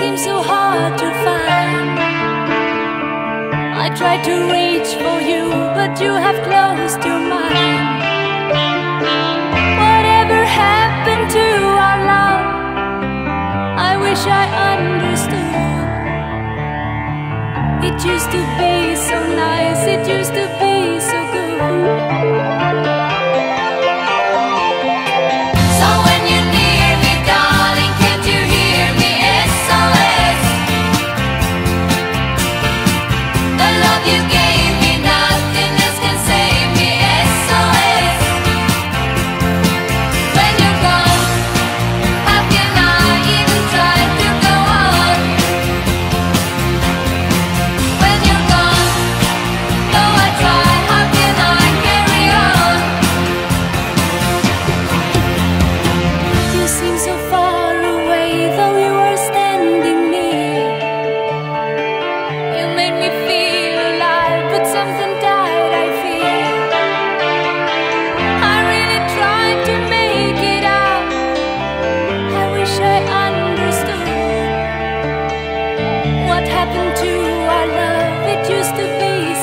seems so hard to find. I tried to reach for you, but you have closed your mind. you get What happened to our love? It used to be.